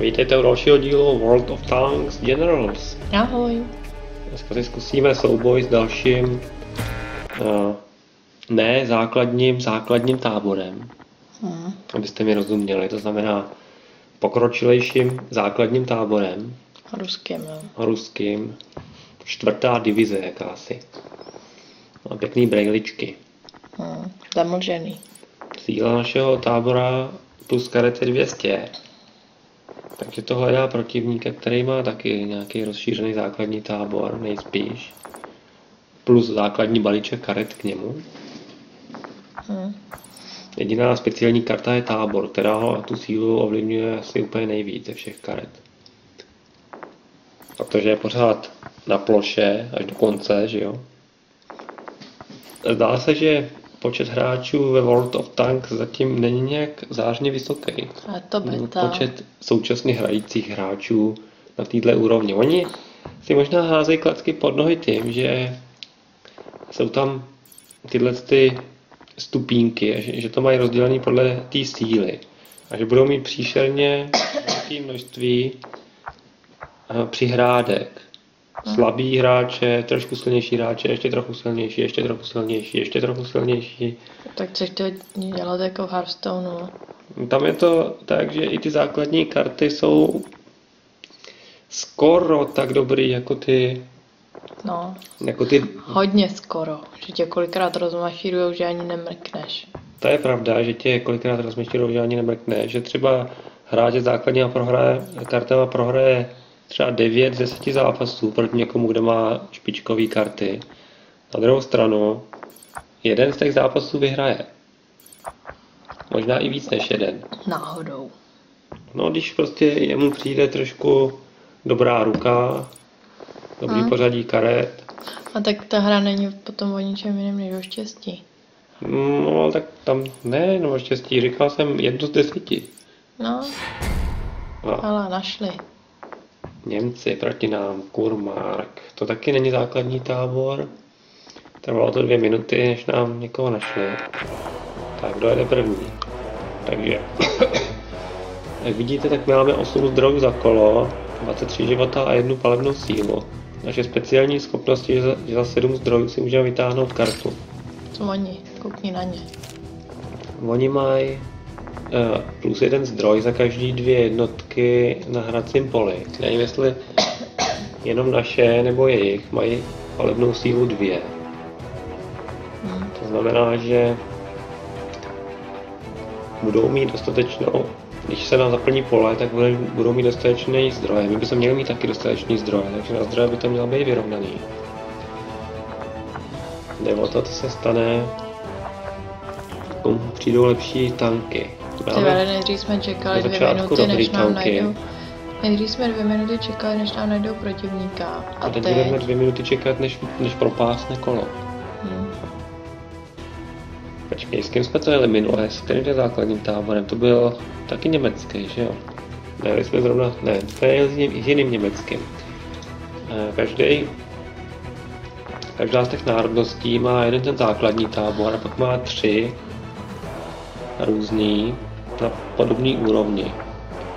Vítejte u dalšího dílu World of Tanks Generals. Ahoj. Dneska si zkusíme souboj s dalším uh, ne základním základním táborem, Hmm. abyste mi rozuměli. To znamená pokročilejším základním táborem, Ruským, no. ruským, čtvrtá divize jakási. Má pěkný brejličky. Hmm. Zamlžený. Síla našeho tábora plus karety 200. Takže to hledá protivníka, který má taky nějaký rozšířený základní tábor, nejspíš. Plus základní balíček karet k němu. Hmm. Jediná speciální karta je tábor, která ho a tu sílu ovlivňuje asi úplně nejvíc ze všech karet. Protože je pořád na ploše až do konce, že jo. Zdá se, že počet hráčů ve World of Tanks zatím není nějak zářně vysoký. A to beta. Počet současně hrajících hráčů na této úrovni. Oni si možná házejí klacky pod nohy tím, že jsou tam tyhle ty stupínky, že, že to mají rozdělené podle té síly. A že budou mít příšerně velké množství eh, přihrádek. Slabý hráče, trošku silnější hráče, ještě trochu silnější, ještě trochu silnější, ještě trochu silnější. Tak chceš to dělat jako v Hearthstoneu. no. Tam je to tak, že i ty základní karty jsou skoro tak dobrý jako ty, No, jako ty, hodně skoro. Že tě kolikrát rozmašírujou, že ani nemrkneš. to je pravda, že tě kolikrát rozmyšlí, že ani nemrkne, že třeba hráč je základníma prohraje, kartama prohraje třeba 9 z 10 zápasů proti někomu, kdo má špičkové karty. Na druhou stranu, jeden z těch zápasů vyhraje. Možná i víc než jeden. Náhodou. No, když prostě jemu přijde trošku dobrá ruka, dobrý Hmm. pořadí karet, A tak ta hra není potom o ničem jiném než o štěstí. no ale tak tam ne, no štěstí, říkal jsem jedno z deseti. No, A ale našli. Němci proti nám, Kurmark, to taky není základní tábor. Trvalo to dvě minuty, než nám někoho našli. Tak, kdo jede první? Takže, jak vidíte, tak máme 8 zdrojů za kolo, 23 života a jednu palebnou sílu. Naše speciální schopnosti je za, že za 7 zdrojů si můžeme vytáhnout kartu. Co oni? Koukni na ně. Oni mají plus jeden zdroj za každý dvě jednotky na hracím poli. Nevím, jestli jenom naše nebo jejich mají palebnou sílu dvě. To znamená, že budou mít dostatečnou, když se nám zaplní pole, tak budou mít dostatečný zdroje. My bychom měli mít taky dostatečný zdroje, takže na zdroje by to mělo být vyrovnaný. Jde o to, co se stane, komu přijdou lepší tanky. Ty Máme- vole, nejdřív jsme čekali dvě minuty, než nám najdou. Nejdřív jsme dvě minuty čekali, než nám najdou protivníka. A A teď teď... budeme dvě minuty čekat, než, než propásne kolo. Hm. Počkej, s kým jsme to jeli minule? S kterým je základním táborem? To byl taky německý, že jo? Ne, jsme zrovna, ne, to je s jiným, s jiným německým. Eh, Každý, každá z těch národností má jeden ten základní tábor a pak má tři různý na podobné úrovni.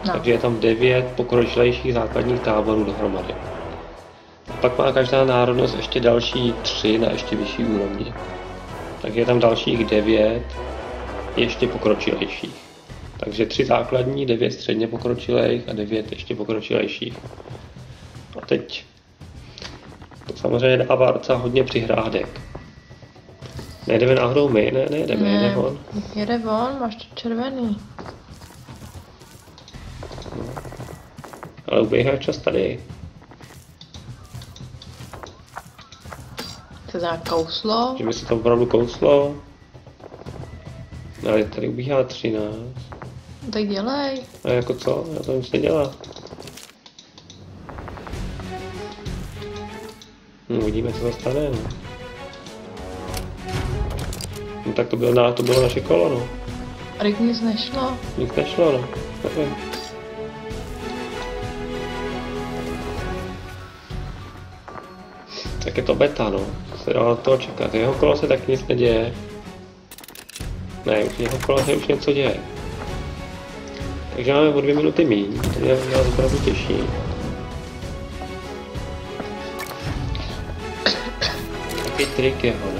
No. Takže je tam devět pokročilejších základních táborů dohromady. Pak má každá národnost ještě další tři na ještě vyšší úrovni. Takže je tam dalších devět ještě pokročilejších. Takže tři základní, devět středně pokročilejch a devět ještě pokročilejších. A teď to samozřejmě dává docela hodně přihrádek. Nejdeme náhodou my? Ne, nejdeme, Ne, jede on. jede von, máš to červený. Ale uběhá čas tady. To je kouslo. Že by se to opravdu kouslo. Ale tady ubíhá 13. Tak dělej. A jako co? Já to nic nedělá. No, uvidíme, co se stane. No. No tak to bylo, na, to bylo naše kolo, no. A nic nešlo. Nic nešlo, no. Nevím. Tak je to beta, no. Se dá od toho čekat. Jeho kolo se tak nic neděje. Ne, už jeho kolo se už něco děje. Takže máme o dvě minuty míň, to mě nás opravdu těší. Takový trik jeho, ne?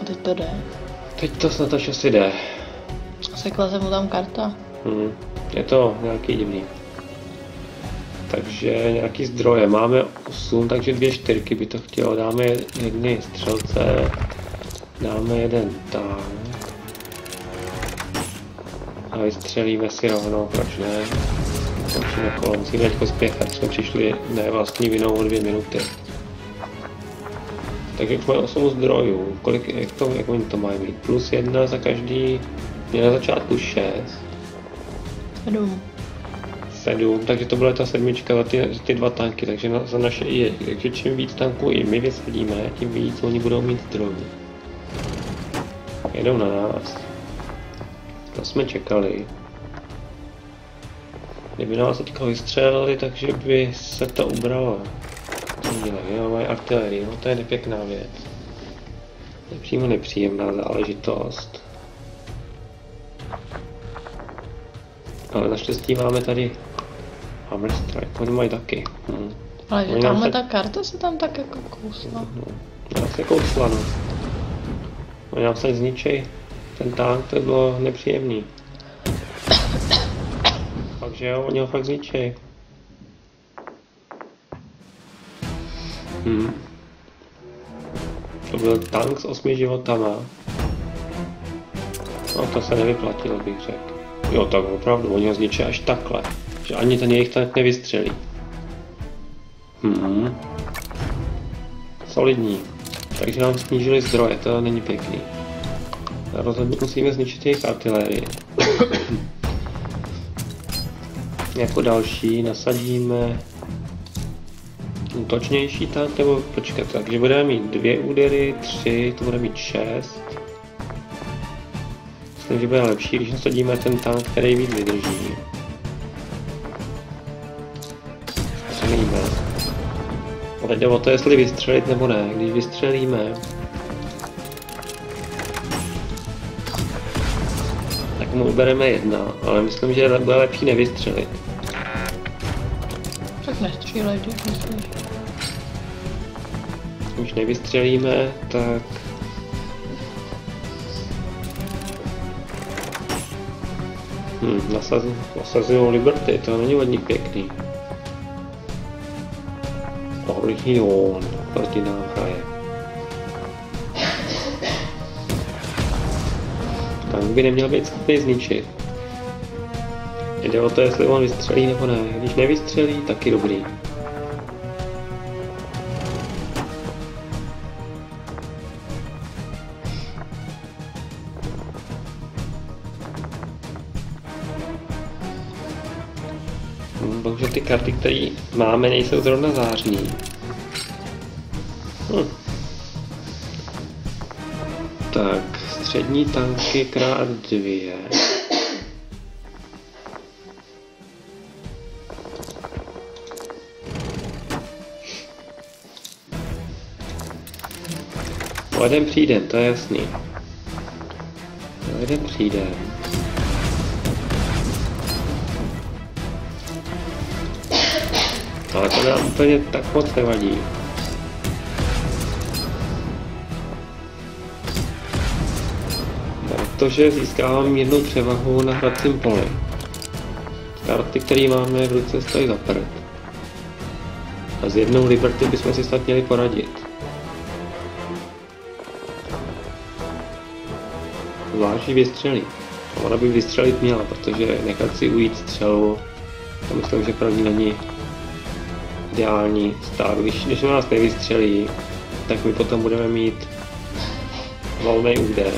A teď to jde. Teď to snad až asi jde. Sekla se mu tam karta. Hmm. Je to nějaký divný. Takže nějaký zdroje. Máme 8, takže dvě čtyřky by to chtělo. Dáme jedny střelce. Dáme jeden tam. A vystřelíme si rovnou, proč ne? Končíme kolo, musíme teď spěchat, jsme přišli ne vlastní vinou o dvě minuty. Takže už máme 8 zdrojů, kolik, jak, to, jak oni to mají mít? Plus jedna za každý, je na začátku 6, Sedm. 7, takže to byla ta sedmička za ty, ty dva tanky, takže na, za naše i takže čím víc tanků i my vysadíme, tím víc oni budou mít zdrojů. Jedou na nás. To jsme čekali. Kdyby nás teďka vystřelili, takže by se to ubralo. Díle, jo, mají artilerii, no to je nepěkná věc. Nepřímo nepříjemná záležitost. Ale naštěstí máme tady Hammer Strike, oni mají taky. Hm. Ale že tamhle se- ta karta se tam tak jako kousla. No, já se kousla, no. Oni nám se zničej. Ten tank, to bylo nepříjemný. Takže jo, oni ho fakt zničej. Hm. To byl tank s osmi životama. No to se nevyplatilo, bych řekl. Jo, tak opravdu, oni ho zničí až takhle. Že ani ten jejich tank nevystřelí. Hmm. Solidní. Takže nám snížili zdroje, to není pěkný. A Rozhodně musíme zničit jejich artilérii. jako další nasadíme útočnější tank, nebo počkat, takže budeme mít dvě údery, tři, to bude mít šest. Myslím, že bude lepší, když nasadíme ten tank, který víc vydrží. Střelíme. A teď jde o to, jestli vystřelit nebo ne. Když vystřelíme, tak mu ubereme jedna, ale myslím, že bude lepší nevystřelit. Tak nestřílej, když myslíš. Když nevystřelíme, tak... Hm, nasaz- nasazují Liberty, to není od nich pěkný. Orion proti nám hraje. Tank by neměl být schopný zničit. Jde o to, jestli on vystřelí nebo ne. Když nevystřelí, taky dobrý. Hm, Bohužel ty karty, které máme, nejsou zrovna zářní. Hm. Tak, střední tanky krát dvě. Jeden přijde, to je jasný. O jeden přijde. Ale to nám úplně tak moc nevadí. Protože získávám mírnou převahu na hracím poli. Karty, které máme v ruce, stojí za prd. A s jednou Liberty bychom si snad měli poradit. Zvlášť vystřelí. A Ona by vystřelit měla, protože nechat si ujít střelu, to myslím, že pro ní není ideální stav. Když, když nás nevystřelí, tak my potom budeme mít volný úder.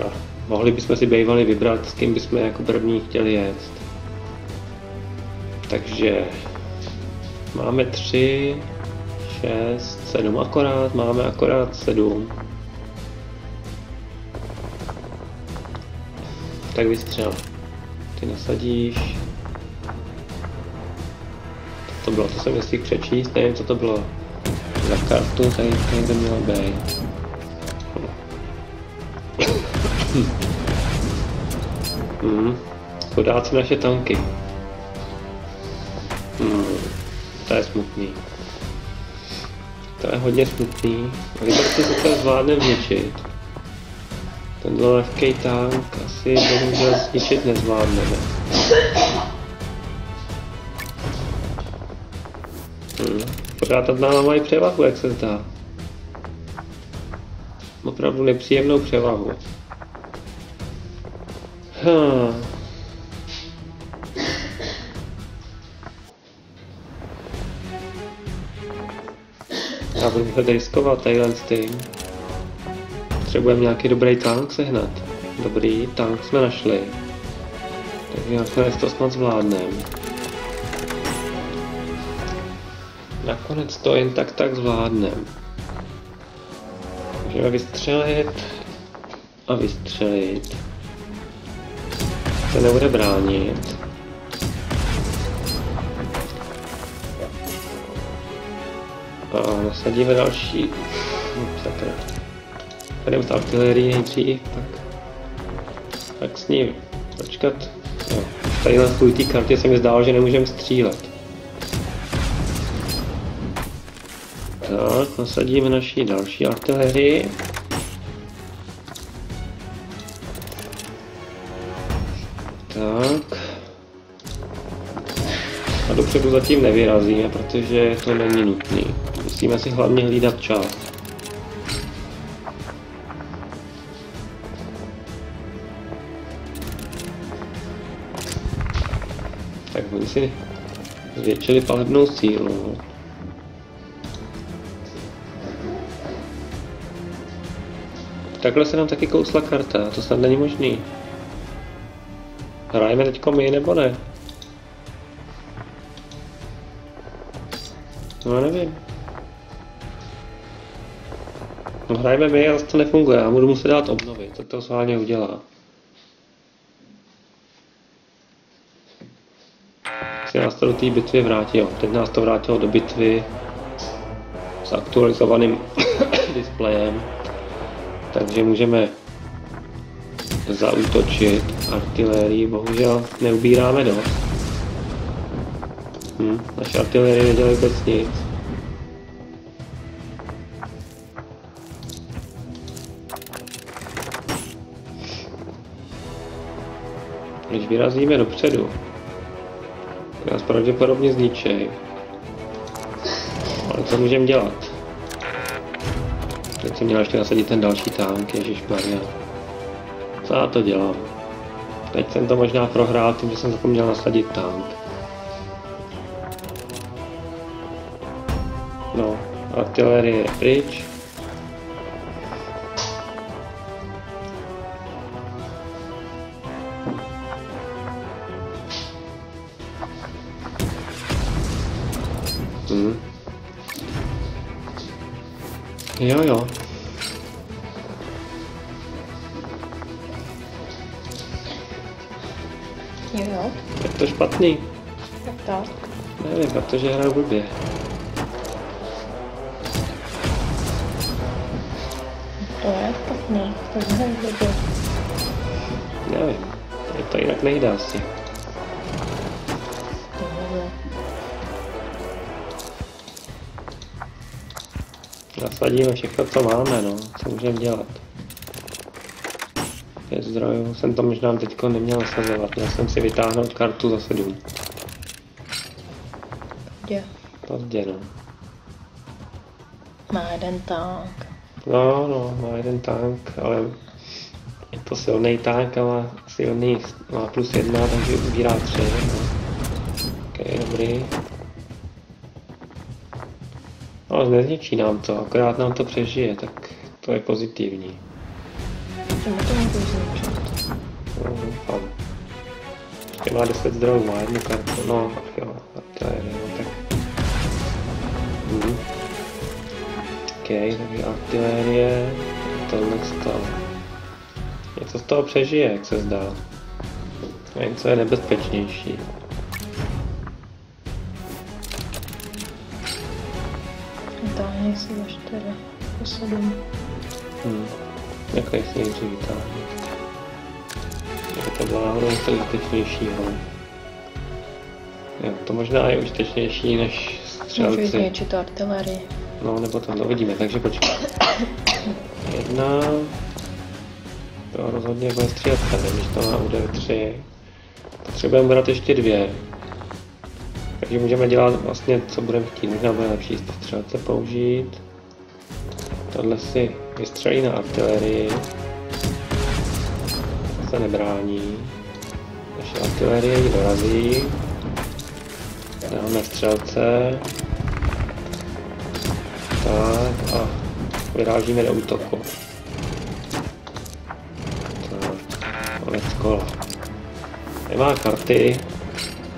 No, mohli bychom si bývali vybrat, s kým bychom jako první chtěli jet. Takže máme tři, šest, sedm akorát, máme akorát sedm. Tak vystřel. Ty nasadíš. To bylo, to jsem jestli přečíst, nevím, co to bylo za kartu, tady, to mělo být. Hm. Hmm. Chudáci naše tanky. Hmm. To je smutný. To je hodně smutný. Liberty se to zvládne zničit. Tenhle lehký tank asi bohužel zničit nezvládneme. Hmm. Pořád tam náma mají převahu, jak se zdá. Opravdu nepříjemnou převahu. Hmm. Já budu muset riskovat tadyhle s. Potřebujeme nějaký dobrý tank sehnat. Dobrý tank jsme našli. Takže nakonec to snad zvládneme. Nakonec to jen tak tak zvládneme. Můžeme vystřelit a vystřelit. Se nebude bránit. A nasadíme další. Sakra. Tady s artilerií nejdřív, tak. Tak s ním počkat. Jo. Tady na té kartě se mi zdálo, že nemůžeme střílet. Tak, nasadíme naší další artilerii. Dopředu zatím nevyrazíme, protože to není nutné. Musíme si hlavně hlídat čas. Tak oni si zvětšili palebnou sílu. Takhle se nám taky kousla karta, to snad není možný. Hrajeme teďko my nebo ne? No nevím. No hrajeme my, ale to nefunguje, já budu muset dát obnovy, to to sválně udělá. Si nás to do té bitvy vrátilo. Teď nás to vrátilo do bitvy s aktualizovaným displejem. Takže můžeme zautočit artilérii, bohužel neubíráme dost. Hm, naše artilérie nedělají vůbec nic. Když vyrazíme dopředu, nás pravděpodobně zničej. Ale co můžeme dělat? Teď jsem měl ještě nasadit ten další tank, Maria. Co já to dělám? Teď jsem to možná prohrál tím, že jsem zapomněl nasadit tank. No, artilerie je pryč. Hmm. Jo, jo. Jo, jo. Je to špatný. Jak to? Nevím, protože hraju blbě. Nejde asi. Nasadíme všechno, co máme, no. Co můžeme dělat? Bez zdrojů jsem to možná teď neměl nasazovat. Měl jsem si vytáhnout kartu za 7. Kde? Pozdě, no. Má jeden tank. No, no, má jeden tank, ale to silný tank a má silný, má plus jedna, takže ubírá tři. No. Ok, dobrý. Ale nezničí nám to, akorát nám to přežije, tak to je pozitivní. Ještě má 10 zdrojů, má jednu kartu, no, jo, to je, no, tak. Mhm. OK, takže artilérie, tohle to. Něco z toho přežije, jak se zdá. Nevím, co je nebezpečnější. Táhni si za čtyři. Po sedm. Hm. Jako jestli nejdřív vytáhnout. Je to bylo náhodou něco užitečnějšího. Jo, to možná je užitečnější než Můžu střelci. zničit tu artilerii. No, nebo to uvidíme, takže počkej. Jedna. To rozhodně bude střílet tady, když to má úder 3. Potřebujeme brát ještě dvě. Takže můžeme dělat vlastně, co budeme chtít. Možná bude lepší střelce použít. Tohle si vystřelí na artilerii. To se nebrání. Naše artilerie ji dorazí. Dáme střelce. Tak a vyrážíme do útoku. Konec kola. Nemá karty,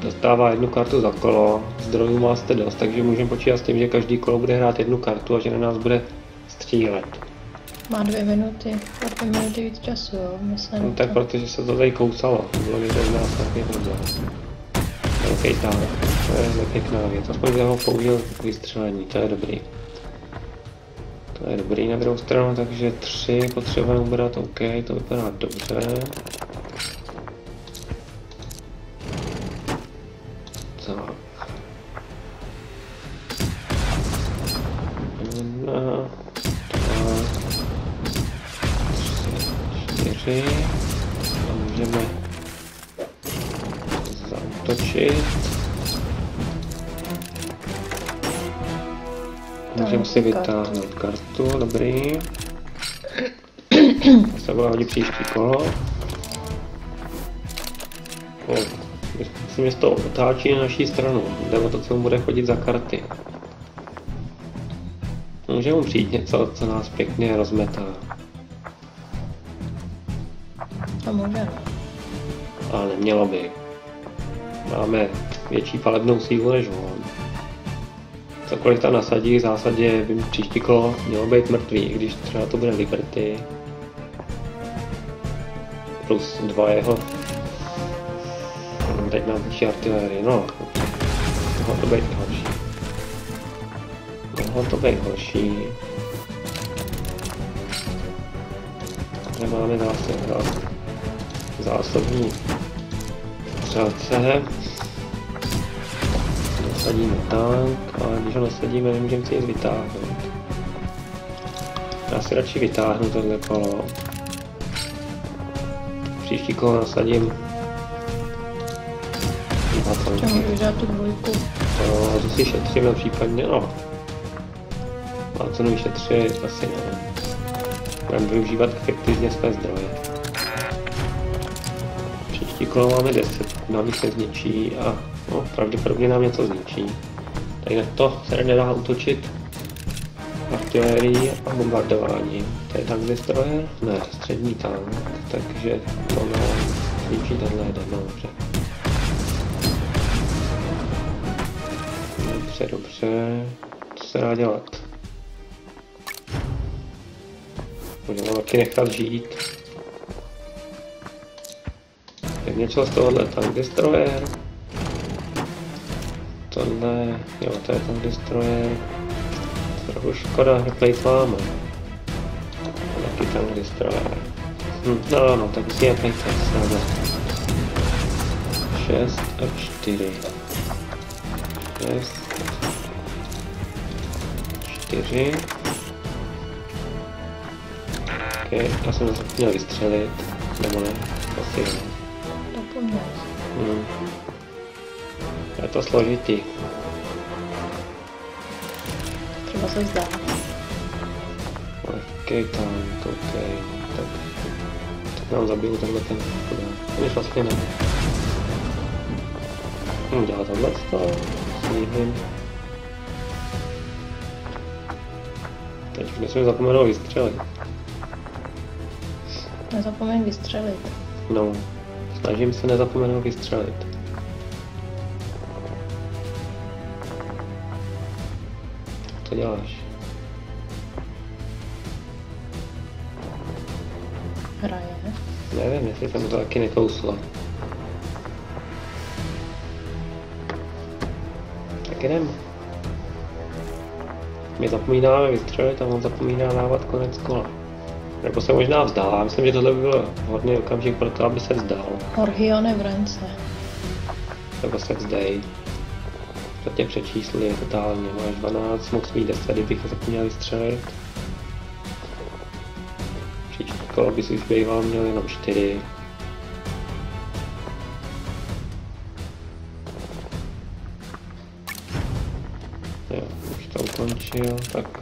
dostává jednu kartu za kolo, zdrojů má jste dost, takže můžeme počítat s tím, že každý kolo bude hrát jednu kartu a že na nás bude střílet. Má dvě minuty. Má dvě minuty víc času, jo. Myslím. No tak protože se to tady kousalo, bylo někde z nás taky problém. Velký tak, to je pěkná věc, aspoň jsem ho použil k vystřelení, to je dobrý. To je dobrý na druhou stranu, takže tři potřebujeme ubrat, OK, to vypadá dobře. Si vytáhnout kartu, dobrý. To se bude hodit příští kolo. O, myslím, že se to otáčí na naší stranu. Jde o to, co mu bude chodit za karty. Může mu přijít něco, co nás pěkně rozmetá. A můžeme. Ale nemělo by. Máme větší palebnou sílu než on. Cokoliv tam nasadí, v zásadě by příští kolo mělo být mrtvý, i když třeba to bude Liberty. Plus dva jeho. Teď mám větší artilerii, no. Mohlo to být horší. Mohlo to být horší. Nemáme zase zás, zásobní střelce. Nasadíme tank, ale když ho nasadíme, nemůžeme si nic vytáhnout. Já si radši vytáhnu tohle kolo. Příští kolo nasadím dva tanky. můžu dát tu dvojku. No, to si šetříme případně, no. Má cenu šetřit, asi ne. Budeme využívat efektivně své zdroje. Kolo máme 10, nám se zničí a no, pravděpodobně nám něco zničí. Tady na to se nedá útočit artilerií a bombardování. To je tank destroyer? Ne, střední tank, takže to nám zničí tenhle jeden, no, dobře. Dobře, dobře. Co se dá dělat? Můžeme taky nechat žít. Tak něco z tohohle tank destroyer. Tohle, jo, to je tank destroyer. Trochu škoda, že plejtváme. Taky tank destroyer. Hm, no, no, tak musíme plejtvat snadno. 6 a 4. 6 4 Ok, já jsem zase měl vystřelit, nebo ne? Asi jo. Hmm. Je to složitý. Třeba se zdá. Ok, tank, ok, tak, tak nám zabiju tenhle ten chudák. Už vlastně ne. Hm, dělá tohle to, sníhím. Teď už nesmím zapomenout vystřelit. Nezapomeň vystřelit. No, snažím se nezapomenout vystřelit. Co děláš? Hraje. Nevím, jestli jsem to taky nekouslo. Tak jdem. My zapomínáme vystřelit a on zapomíná dávat konec kola. Nebo se možná vzdál. Já myslím, že tohle by byl hodný okamžik pro to, aby se vzdal. Orhione v rence. Nebo se vzdej. To tě přečísli totálně. Máš 12, mohl mít 10, kdybych zapomněl střelit. Příští kolo bys už býval měl jenom 4. Jo, už to ukončil, tak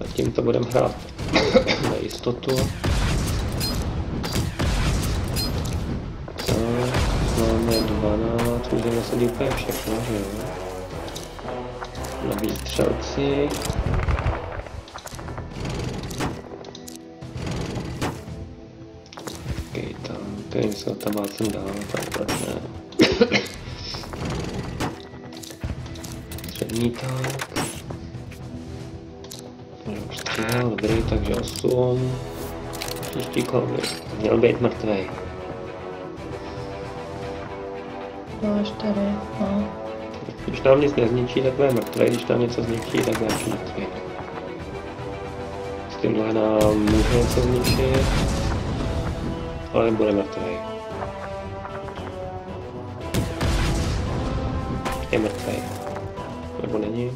zatím to budeme hrát na jistotu. Máme 12, můžeme nasadit úplně všechno, že jo? Noví střelci. Okay, tam, tady se tam má sem dál, tak proč ne? Střední tank. Střel, dobrý, takže 8. Příští kolo by měl být mrtvej. No, čtyři, no. Když nám nic nezničí, tak bude mrtvý, když nám něco zničí, tak bude mrtvý. S tímhle nám může něco zničit, ale bude mrtvý. Je mrtvý. Nebo není?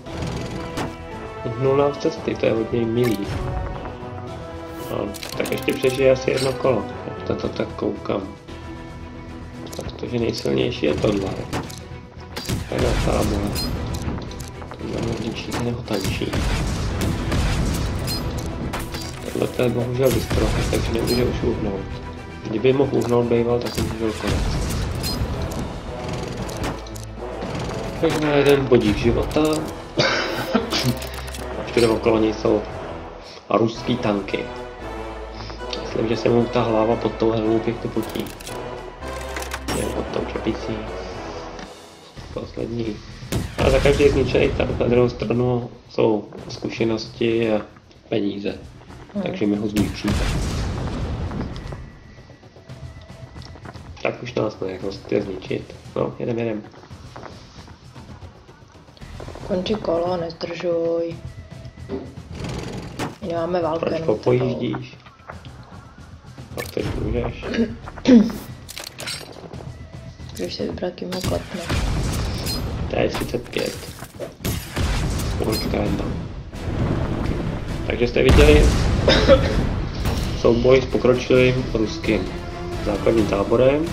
Uhnul nám z cesty, to je hodně milý. No, tak ještě přežije asi jedno kolo, jak to, to tak koukám. Protože nejsilnější je tohle. Tady na tábor. Tohle ten jeho tančí. Tohle to je bohužel vystrohe, takže nemůže už uhnout. Kdyby mohl uhnout býval, tak už byl konec. Takže má jeden bodík života. Všude okolo něj jsou ruský tanky. Myslím, že se mu ta hlava pod tou helmou pěkně potí. Je pod tou čepicí poslední. A za každý zničený tak na druhou stranu jsou zkušenosti a peníze. Hmm. Takže mi ho zničíte. Tak už nás ne, jak musíte zničit. No, jedem, jedem. Končí kolo, nezdržuj. Nemáme válku, Proč popojíždíš? Pak teď můžeš. Můžeš si vybrat, kým ho klepne. To je 35. Půlka jedna. Takže jste viděli souboj s pokročilým ruským základním táborem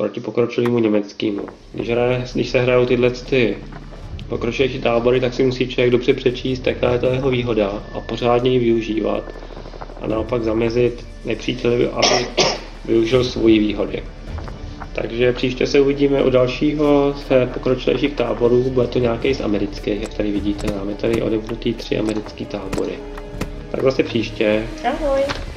proti pokročilému německému. Když, hraje, když se hrajou tyhle ty pokročilejší tábory, tak si musí člověk dobře přečíst, jaká je to jeho výhoda a pořádně ji využívat a naopak zamezit nepříteli, aby využil svoji výhody. Takže příště se uvidíme u dalšího z pokročilejších táborů, bude to nějaký z amerických, jak tady vidíte, máme tady odebnutý tři americké tábory. Tak zase příště. Ahoj.